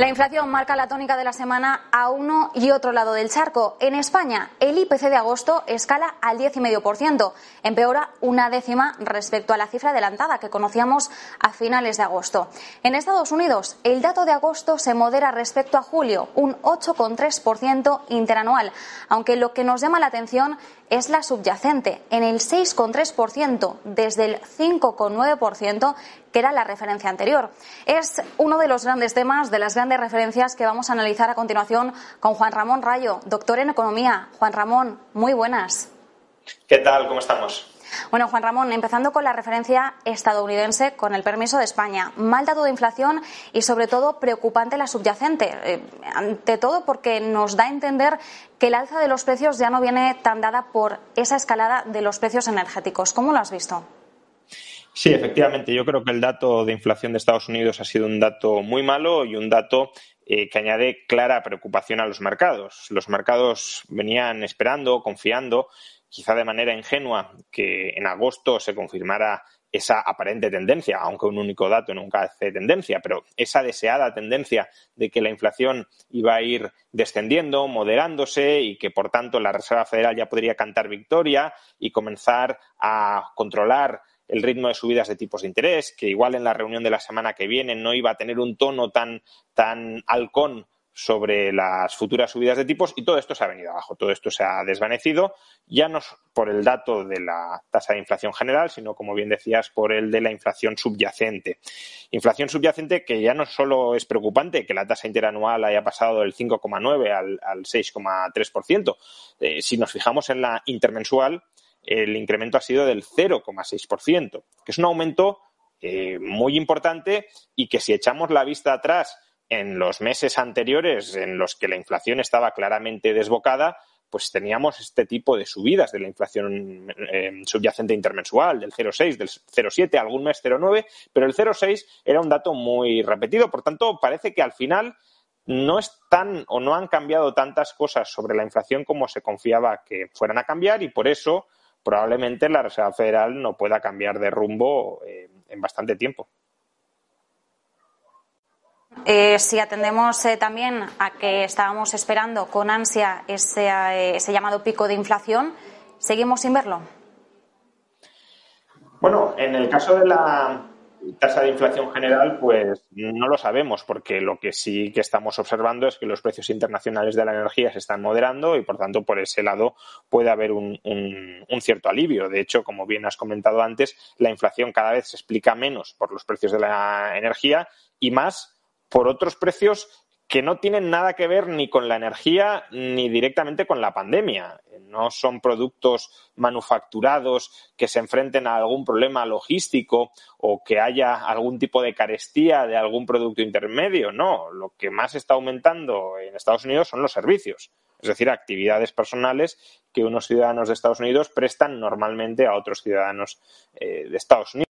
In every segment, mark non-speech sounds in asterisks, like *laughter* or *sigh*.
La inflación marca la tónica de la semana a uno y otro lado del charco. En España, el IPC de agosto escala al 10,5%, empeora una décima respecto a la cifra adelantada que conocíamos a finales de agosto. En Estados Unidos, el dato de agosto se modera respecto a julio, un 8,3% interanual, aunque lo que nos llama la atención es la subyacente, en el 6,3% desde el 5,9% que era la referencia anterior. Es uno de los grandes temas, de las grandes referencias que vamos a analizar a continuación con Juan Ramón Rayo, doctor en Economía. Juan Ramón, muy buenas. ¿Qué tal? ¿Cómo estamos? Bueno, Juan Ramón, empezando con la referencia estadounidense, con el permiso de España. Mal dato de inflación y, sobre todo, preocupante la subyacente. Eh, ante todo, porque nos da a entender que el alza de los precios ya no viene tan dada por esa escalada de los precios energéticos. ¿Cómo lo has visto? Sí, efectivamente. Yo creo que el dato de inflación de Estados Unidos ha sido un dato muy malo y un dato eh, que añade clara preocupación a los mercados. Los mercados venían esperando, confiando quizá de manera ingenua, que en agosto se confirmara esa aparente tendencia, aunque un único dato nunca hace tendencia, pero esa deseada tendencia de que la inflación iba a ir descendiendo, moderándose y que por tanto la Reserva Federal ya podría cantar victoria y comenzar a controlar el ritmo de subidas de tipos de interés, que igual en la reunión de la semana que viene no iba a tener un tono tan, tan halcón sobre las futuras subidas de tipos y todo esto se ha venido abajo, todo esto se ha desvanecido, ya no por el dato de la tasa de inflación general, sino, como bien decías, por el de la inflación subyacente. Inflación subyacente que ya no solo es preocupante que la tasa interanual haya pasado del 5,9 al, al 6,3%, eh, si nos fijamos en la intermensual, el incremento ha sido del 0,6%, que es un aumento eh, muy importante y que si echamos la vista atrás en los meses anteriores en los que la inflación estaba claramente desbocada, pues teníamos este tipo de subidas de la inflación eh, subyacente intermensual, del 0,6, del 0,7, algún mes 0,9, pero el 0,6 era un dato muy repetido. Por tanto, parece que al final no están o no han cambiado tantas cosas sobre la inflación como se confiaba que fueran a cambiar y por eso probablemente la Reserva Federal no pueda cambiar de rumbo eh, en bastante tiempo. Eh, si atendemos eh, también a que estábamos esperando con ansia ese, eh, ese, llamado pico de inflación, ¿seguimos sin verlo? Bueno, en el caso de la tasa de inflación general, pues no lo sabemos, porque lo que sí que estamos observando es que los precios internacionales de la energía se están moderando y, por tanto, por ese lado puede haber un, un cierto alivio. De hecho, como bien has comentado antes, la inflación cada vez se explica menos por los precios de la energía y más por otros precios que no tienen nada que ver ni con la energía ni directamente con la pandemia. No son productos manufacturados que se enfrenten a algún problema logístico o que haya algún tipo de carestía de algún producto intermedio. No, lo que más está aumentando en Estados Unidos son los servicios, es decir, actividades personales que unos ciudadanos de Estados Unidos prestan normalmente a otros ciudadanos eh, de Estados Unidos.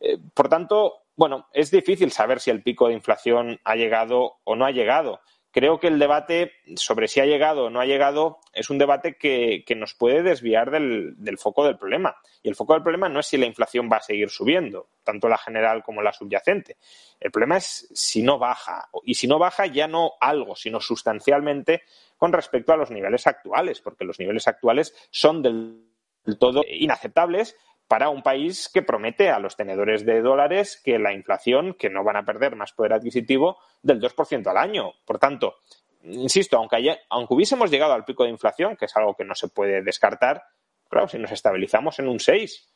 Eh, por tanto, bueno, es difícil saber si el pico de inflación ha llegado o no ha llegado. Creo que el debate sobre si ha llegado o no ha llegado es un debate que, nos puede desviar del, foco del problema. Y el foco del problema no es si la inflación va a seguir subiendo, tanto la general como la subyacente. El problema es si no baja. Y si no baja ya no algo, sino sustancialmente con respecto a los niveles actuales, porque los niveles actuales son del todo inaceptables para un país que promete a los tenedores de dólares que la inflación, que no van a perder más poder adquisitivo del 2% al año. Por tanto, insisto, aunque, aunque hubiésemos llegado al pico de inflación, que es algo que no se puede descartar, claro, si nos estabilizamos en un 6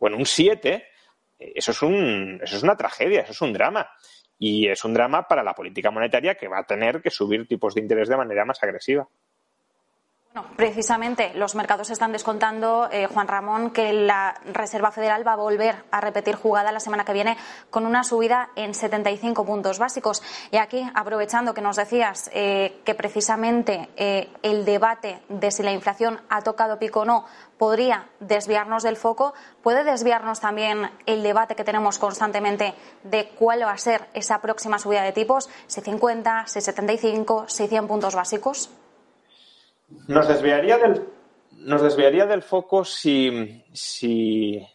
o en un 7, eso es, un, eso es una tragedia, eso es un drama. Y es un drama para la política monetaria que va a tener que subir tipos de interés de manera más agresiva precisamente los mercados están descontando, eh, Juan Ramón, que la Reserva Federal va a volver a repetir jugada la semana que viene con una subida en 75 puntos básicos. Y aquí, aprovechando que nos decías eh, que precisamente eh, el debate de si la inflación ha tocado pico o no podría desviarnos del foco, ¿puede desviarnos también el debate que tenemos constantemente de cuál va a ser esa próxima subida de tipos, si 50, si 75, si 100 puntos básicos? Nos desviaría del, nos desviaría del foco si,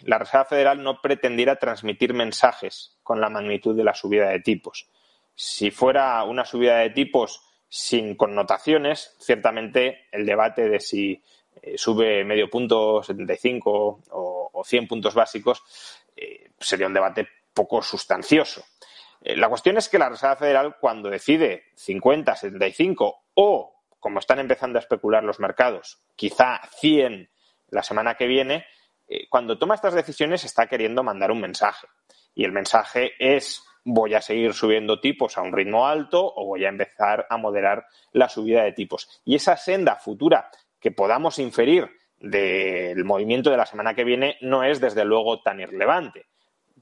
la Reserva Federal no pretendiera transmitir mensajes con la magnitud de la subida de tipos. Si fuera una subida de tipos sin connotaciones, ciertamente el debate de si eh, sube medio punto, 75 o, o 100 puntos básicos, eh, sería un debate poco sustancioso. Eh, la cuestión es que la Reserva Federal, cuando decide 50, 75 o, como están empezando a especular los mercados, quizá 100 la semana que viene, cuando toma estas decisiones está queriendo mandar un mensaje. Y el mensaje es voy a seguir subiendo tipos a un ritmo alto o voy a empezar a moderar la subida de tipos. Y esa senda futura que podamos inferir del movimiento de la semana que viene no es desde luego tan irrelevante,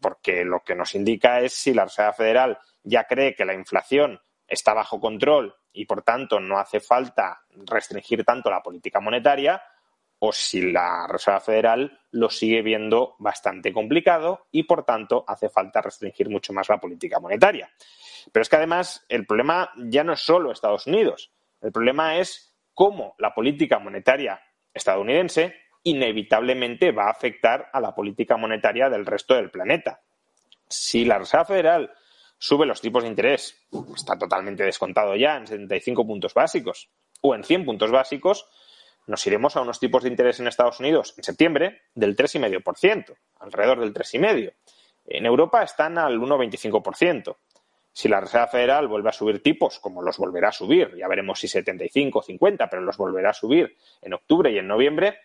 porque lo que nos indica es si la Reserva Federal ya cree que la inflación está bajo control y por tanto no hace falta restringir tanto la política monetaria o si la Reserva Federal lo sigue viendo bastante complicado y por tanto hace falta restringir mucho más la política monetaria. Pero es que además el problema ya no es solo Estados Unidos, el problema es cómo la política monetaria estadounidense inevitablemente va a afectar a la política monetaria del resto del planeta. Si la Reserva Federal sube los tipos de interés, está totalmente descontado ya en 75 puntos básicos o en 100 puntos básicos, nos iremos a unos tipos de interés en Estados Unidos en septiembre del 3,5%, alrededor del 3,5%. En Europa están al 1,25%. Si la Reserva Federal vuelve a subir tipos, como los volverá a subir, ya veremos si 75 o 50, pero los volverá a subir en octubre y en noviembre,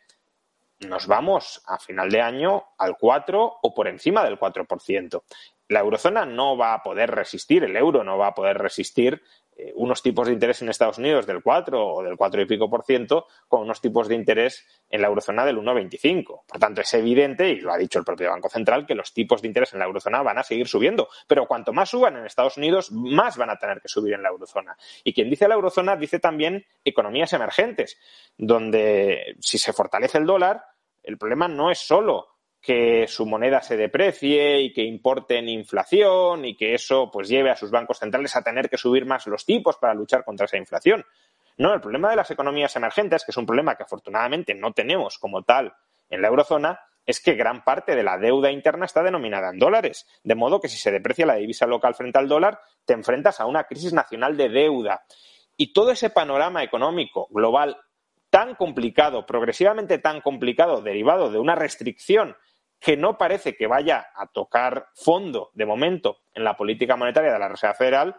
nos vamos a final de año al 4 o por encima del 4%. La eurozona no va a poder resistir, el euro no va a poder resistir eh, unos tipos de interés en Estados Unidos del 4 o del 4 y pico por ciento con unos tipos de interés en la eurozona del 1,25. Por tanto, es evidente, y lo ha dicho el propio Banco Central, que los tipos de interés en la eurozona van a seguir subiendo. Pero cuanto más suban en Estados Unidos, más van a tener que subir en la eurozona. Y quien dice la eurozona dice también economías emergentes, donde si se fortalece el dólar, el problema no es solo que su moneda se deprecie y que importen inflación y que eso pues lleve a sus bancos centrales a tener que subir más los tipos para luchar contra esa inflación. No, el problema de las economías emergentes, que es un problema que afortunadamente no tenemos como tal en la eurozona, es que gran parte de la deuda interna está denominada en dólares, de modo que si se deprecia la divisa local frente al dólar, te enfrentas a una crisis nacional de deuda. Y todo ese panorama económico global tan complicado, progresivamente tan complicado, derivado de una restricción que no parece que vaya a tocar fondo de momento en la política monetaria de la Reserva Federal,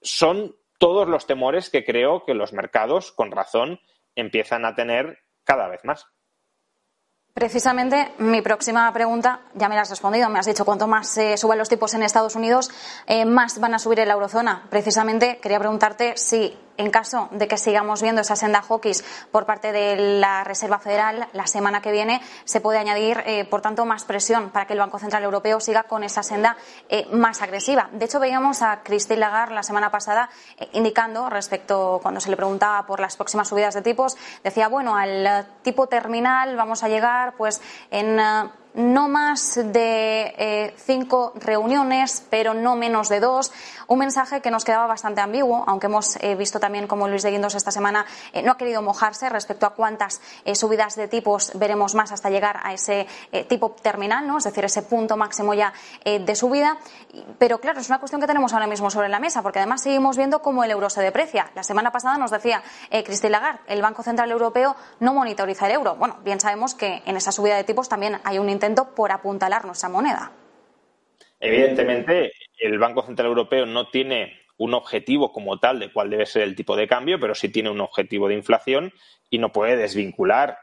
son todos los temores que creo que los mercados, con razón, empiezan a tener cada vez más. Precisamente mi próxima pregunta, ya me la has respondido, me has dicho cuanto más se suban los tipos en Estados Unidos, eh, más van a subir en la eurozona. Precisamente quería preguntarte si en caso de que sigamos viendo esa senda hawkish por parte de la Reserva Federal la semana que viene, se puede añadir, eh, por tanto, más presión para que el Banco Central Europeo siga con esa senda eh, más agresiva. De hecho, veíamos a Christine Lagarde la semana pasada eh, indicando, respecto cuando se le preguntaba por las próximas subidas de tipos, decía, bueno, al tipo terminal vamos a llegar pues en no más de eh, cinco reuniones, pero no menos de dos. Un mensaje que nos quedaba bastante ambiguo, aunque hemos eh, visto también como Luis de Guindos esta semana eh, no ha querido mojarse respecto a cuántas subidas de tipos veremos más hasta llegar a ese tipo terminal, ¿no? es decir, ese punto máximo ya de subida. Pero claro, es una cuestión que tenemos ahora mismo sobre la mesa, porque además seguimos viendo cómo el euro se deprecia. La semana pasada nos decía Christine Lagarde, el Banco Central Europeo no monitoriza el euro. Bueno, bien sabemos que en esa subida de tipos también hay un por apuntalar nuestra moneda. Evidentemente, el Banco Central Europeo no tiene un objetivo como tal de cuál debe ser el tipo de cambio, pero sí tiene un objetivo de inflación y no puede desvincular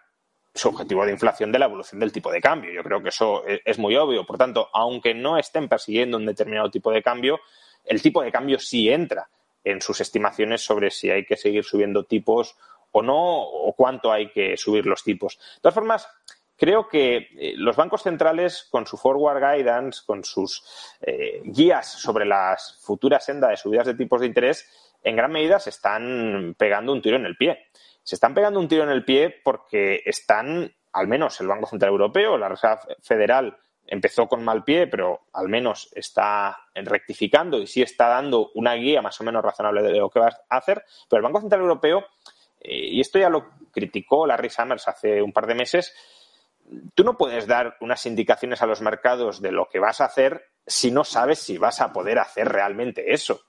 su objetivo de inflación de la evolución del tipo de cambio. Yo creo que eso es muy obvio. Por tanto, aunque no estén persiguiendo un determinado tipo de cambio, el tipo de cambio sí entra en sus estimaciones sobre si hay que seguir subiendo tipos o no, o cuánto hay que subir los tipos. De todas formas, creo que eh, los bancos centrales, con su forward guidance, con sus eh, guías sobre las futuras sendas de subidas de tipos de interés, en gran medida se están pegando un tiro en el pie. Se están pegando un tiro en el pie porque están, al menos el Banco Central Europeo, la Reserva Federal, empezó con mal pie, pero al menos está rectificando y sí está dando una guía más o menos razonable de lo que va a hacer. Pero el Banco Central Europeo, eh, y esto ya lo criticó Larry Summers hace un par de meses, tú no puedes dar unas indicaciones a los mercados de lo que vas a hacer si no sabes si vas a poder hacer realmente eso.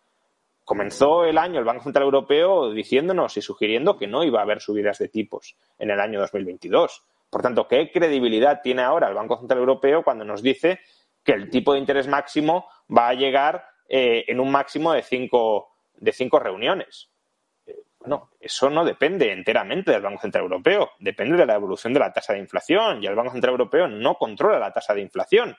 comenzó el año el Banco Central Europeo diciéndonos y sugiriendo que no iba a haber subidas de tipos en el año 2022. Por tanto, ¿qué credibilidad tiene ahora el Banco Central Europeo cuando nos dice que el tipo de interés máximo va a llegar eh, en un máximo de cinco, de cinco reuniones? Bueno, eso no depende enteramente del Banco Central Europeo, depende de la evolución de la tasa de inflación y el Banco Central Europeo no controla la tasa de inflación.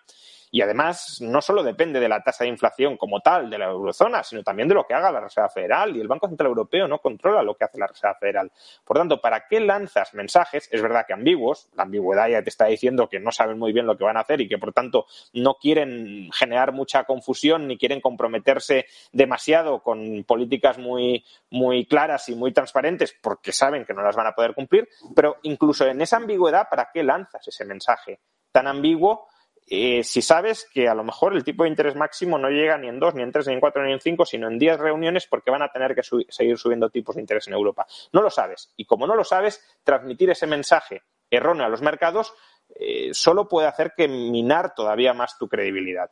Y además, no solo depende de la tasa de inflación como tal de la eurozona, sino también de lo que haga la Reserva Federal. Y el Banco Central Europeo no controla lo que hace la Reserva Federal. Por tanto, ¿para qué lanzas mensajes? Es verdad que ambiguos. La ambigüedad ya te está diciendo que no saben muy bien lo que van a hacer y que, por tanto, no quieren generar mucha confusión ni quieren comprometerse demasiado con políticas muy, muy claras y muy transparentes porque saben que no las van a poder cumplir. Pero incluso en esa ambigüedad, ¿para qué lanzas ese mensaje tan ambiguo? Eh, si sabes que a lo mejor el tipo de interés máximo no llega ni en dos, ni en tres, ni en cuatro, ni en cinco, sino en diez reuniones porque van a tener que seguir subiendo tipos de interés en Europa. No lo sabes. Y como no lo sabes, transmitir ese mensaje erróneo a los mercados eh, solo puede hacer que minar todavía más tu credibilidad.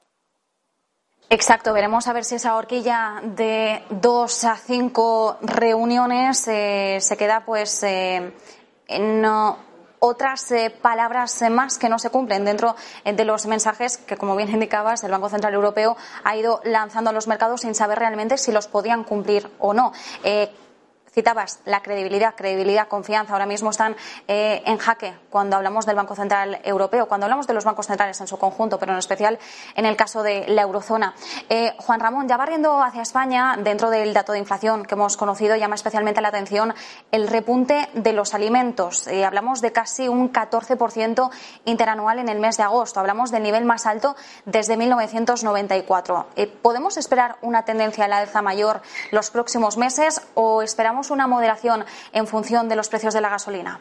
Exacto, veremos a ver si esa horquilla de dos a cinco reuniones eh, se queda pues no otras eh, palabras eh, más que no se cumplen dentro eh, de los mensajes que, como bien *laughs* indicabas, el Banco Central Europeo ha ido lanzando a los mercados sin saber realmente si los podían cumplir o no. Citabas la credibilidad, credibilidad, confianza. Ahora mismo están eh, en jaque cuando hablamos del Banco Central Europeo, cuando hablamos de los bancos centrales en su conjunto, pero en especial en el caso de la eurozona. Eh, Juan Ramón, ya barriendo hacia España, dentro del dato de inflación que hemos conocido, llama especialmente la atención el repunte de los alimentos. Eh, hablamos de casi un 14% interanual en el mes de agosto. Hablamos del nivel más alto desde 1994. ¿Podemos esperar una tendencia a la alza mayor los próximos meses o esperamos una moderación en función de los precios de la gasolina?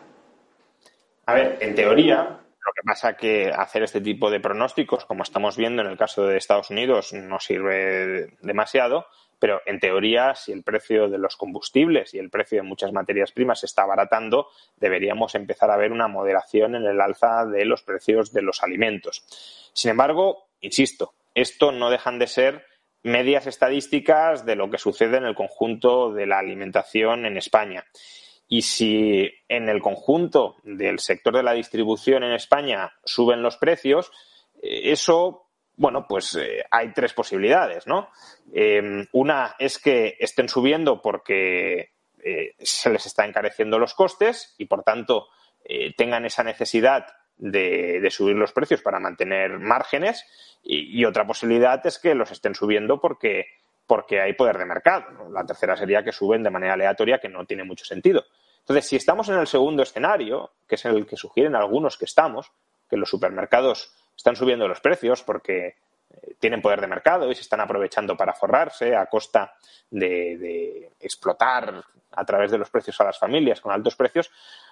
A ver, en teoría, lo que pasa que hacer este tipo de pronósticos, como estamos viendo en el caso de Estados Unidos, no sirve demasiado, pero en teoría, si el precio de los combustibles y el precio de muchas materias primas se está abaratando, deberíamos empezar a ver una moderación en el alza de los precios de los alimentos. Sin embargo, insisto, esto no dejan de ser medias estadísticas de lo que sucede en el conjunto de la alimentación en España. Y si en el conjunto del sector de la distribución en España suben los precios, eh, eso, bueno, pues eh, hay tres posibilidades, ¿no? Em, una es que estén subiendo porque eh, se les está encareciendo los costes y, por tanto, tengan esa necesidad de, subir los precios para mantener márgenes y, otra posibilidad es que los estén subiendo porque, porque hay poder de mercado. La tercera sería que suben de manera aleatoria, que no tiene mucho sentido. Entonces, si estamos en el segundo escenario, que es el que sugieren algunos que estamos, que los supermercados están subiendo los precios porque tienen poder de mercado y se están aprovechando para forrarse a costa de, explotar a través de los precios a las familias con altos precios,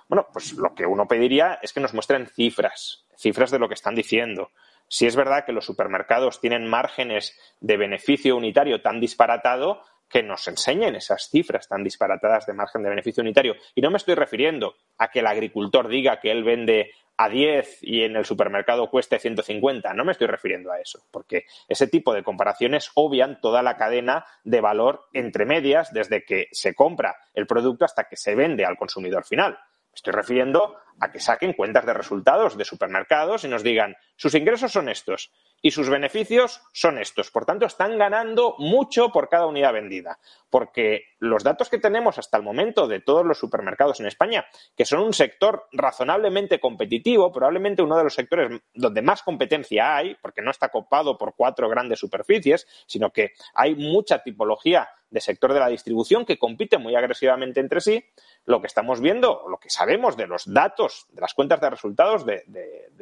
bueno, pues lo que uno pediría es que nos muestren cifras, cifras de lo que están diciendo. Si es verdad que los supermercados tienen márgenes de beneficio unitario tan disparatado, que nos enseñen esas cifras tan disparatadas de margen de beneficio unitario. Y no me estoy refiriendo a que el agricultor diga que él vende a 10 y en el supermercado cueste 150. No me estoy refiriendo a eso, porque ese tipo de comparaciones obvian toda la cadena de valor entre medias desde que se compra el producto hasta que se vende al consumidor final. Me estoy refiriendo a que saquen cuentas de resultados de supermercados y nos digan, sus ingresos son estos y sus beneficios son estos. Por tanto, están ganando mucho por cada unidad vendida. Porque los datos que tenemos hasta el momento de todos los supermercados en España, que son un sector razonablemente competitivo, probablemente uno de los sectores donde más competencia hay, porque no está copado por cuatro grandes superficies, sino que hay mucha tipología de sector de la distribución que compite muy agresivamente entre sí, lo que estamos viendo, lo que sabemos de los datos, de las cuentas de resultados de,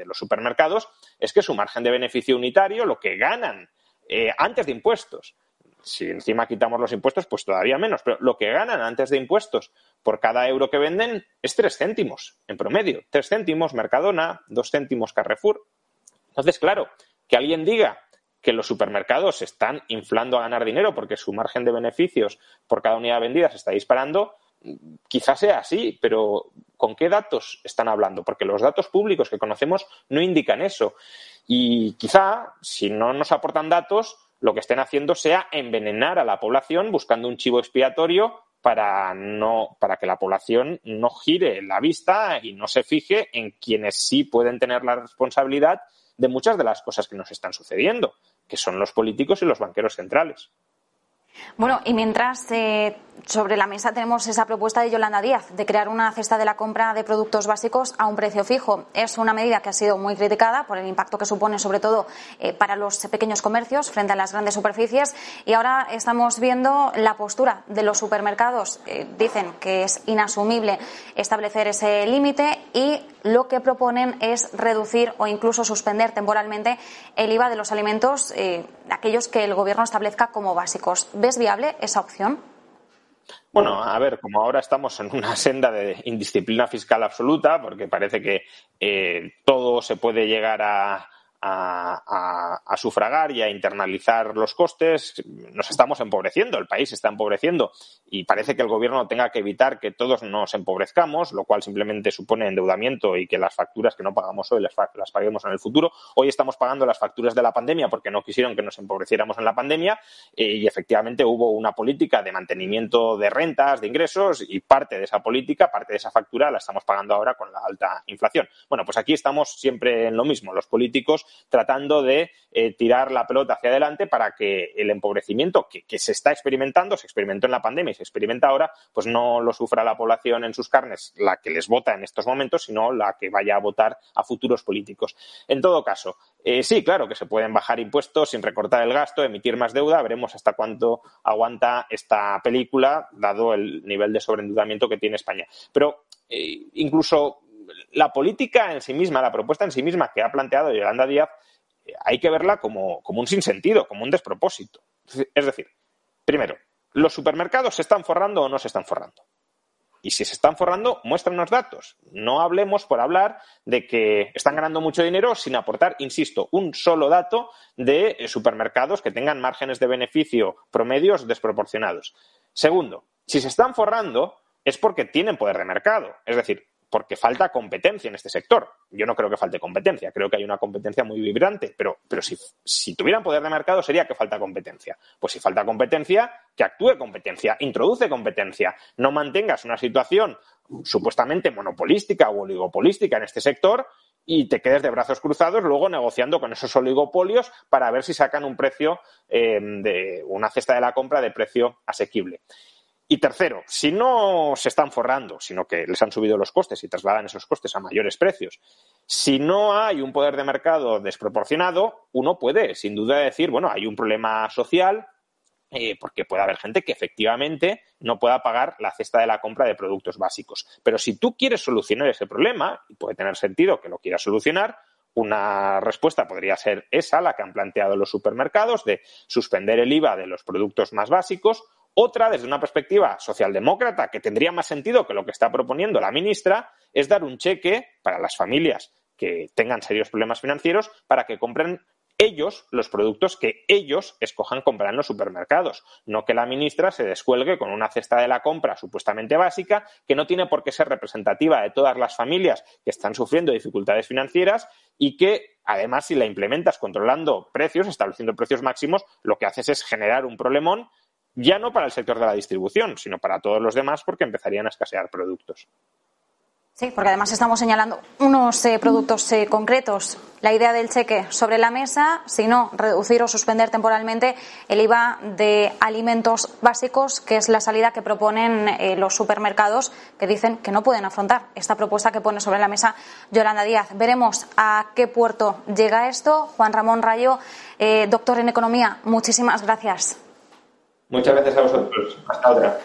los supermercados, es que su margen de beneficio unitario, lo que ganan eh, antes de impuestos, si encima quitamos los impuestos, pues todavía menos, pero lo que ganan antes de impuestos por cada euro que venden es tres céntimos en promedio. Tres céntimos Mercadona, dos céntimos Carrefour. Entonces, claro, que alguien diga que los supermercados están inflando a ganar dinero porque su margen de beneficios por cada unidad vendida se está disparando, quizás sea así, pero ¿con qué datos están hablando? Porque los datos públicos que conocemos no indican eso. Y quizá, si no nos aportan datos, lo que estén haciendo sea envenenar a la población buscando un chivo expiatorio para no para que la población no gire la vista y no se fije en quienes sí pueden tener la responsabilidad de muchas de las cosas que nos están sucediendo, que son los políticos y los banqueros centrales. Bueno, y mientras eh, sobre la mesa tenemos esa propuesta de Yolanda Díaz de crear una cesta de la compra de productos básicos a un precio fijo. Es una medida que ha sido muy criticada por el impacto que supone, sobre todo eh, para los pequeños comercios frente a las grandes superficies. Y ahora estamos viendo la postura de los supermercados. Eh, dicen que es inasumible establecer ese límite y lo que proponen es reducir o incluso suspender temporalmente el IVA de los alimentos, aquellos que el Gobierno establezca como básicos. ¿Es viable esa opción? Bueno, a ver, como ahora estamos en una senda de indisciplina fiscal absoluta, porque parece que eh, todo se puede llegar a, a, sufragar y a internalizar los costes, nos estamos empobreciendo, el país está empobreciendo y parece que el gobierno tenga que evitar que todos nos empobrezcamos, lo cual simplemente supone endeudamiento y que las facturas que no pagamos hoy las, paguemos en el futuro. Hoy estamos pagando las facturas de la pandemia porque no quisieron que nos empobreciéramos en la pandemia eh, y efectivamente hubo una política de mantenimiento de rentas, de ingresos y parte de esa política, parte de esa factura la estamos pagando ahora con la alta inflación. Bueno, pues aquí estamos siempre en lo mismo. Los políticos tratando de eh, tirar la pelota hacia adelante para que el empobrecimiento que, se está experimentando, se experimentó en la pandemia y se experimenta ahora, pues no lo sufra la población en sus carnes, la que les vota en estos momentos, sino la que vaya a votar a futuros políticos. En todo caso, eh, sí, claro que se pueden bajar impuestos sin recortar el gasto, emitir más deuda, veremos hasta cuánto aguanta esta película, dado el nivel de sobreendeudamiento que tiene España. Pero eh, incluso la política en sí misma, la propuesta en sí misma que ha planteado Yolanda Díaz, eh, hay que verla como, como un sinsentido, como un despropósito. Es decir, primero, ¿los supermercados se están forrando o no se están forrando? Y si se están forrando, muéstranos datos. No hablemos por hablar de que están ganando mucho dinero sin aportar, insisto, un solo dato de eh, supermercados que tengan márgenes de beneficio promedios desproporcionados. Segundo, si se están forrando es porque tienen poder de mercado. Es decir, porque falta competencia en este sector. Yo no creo que falte competencia, creo que hay una competencia muy vibrante, pero, pero si, tuvieran poder de mercado sería que falta competencia. Pues si falta competencia, que actúe competencia, introduce competencia, no mantengas una situación supuestamente monopolística o oligopolística en este sector y te quedes de brazos cruzados luego negociando con esos oligopolios para ver si sacan un precio eh, de una cesta de la compra de precio asequible. Y tercero, si no se están forrando, sino que les han subido los costes y trasladan esos costes a mayores precios, si no hay un poder de mercado desproporcionado, uno puede, sin duda, decir, bueno, hay un problema social, eh, porque puede haber gente que efectivamente no pueda pagar la cesta de la compra de productos básicos. Pero si tú quieres solucionar ese problema, y puede tener sentido que lo quieras solucionar, una respuesta podría ser esa, la que han planteado los supermercados, de suspender el IVA de los productos más básicos otra, desde una perspectiva socialdemócrata, que tendría más sentido que lo que está proponiendo la ministra, es dar un cheque para las familias que tengan serios problemas financieros para que compren ellos los productos que ellos escojan comprar en los supermercados, no que la ministra se descuelgue con una cesta de la compra supuestamente básica que no tiene por qué ser representativa de todas las familias que están sufriendo dificultades financieras y que además si la implementas controlando precios, estableciendo precios máximos, lo que haces es generar un problemón ya no para el sector de la distribución, sino para todos los demás porque empezarían a escasear productos. Sí, porque además estamos señalando unos eh, productos eh, concretos. La idea del cheque sobre la mesa, sino reducir o suspender temporalmente el IVA de alimentos básicos, que es la salida que proponen eh, los supermercados, que dicen que no pueden afrontar esta propuesta que pone sobre la mesa Yolanda Díaz. Veremos a qué puerto llega esto. Juan Ramón Rayo, doctor en Economía, muchísimas gracias. Muchas gracias a vosotros. Hasta otra.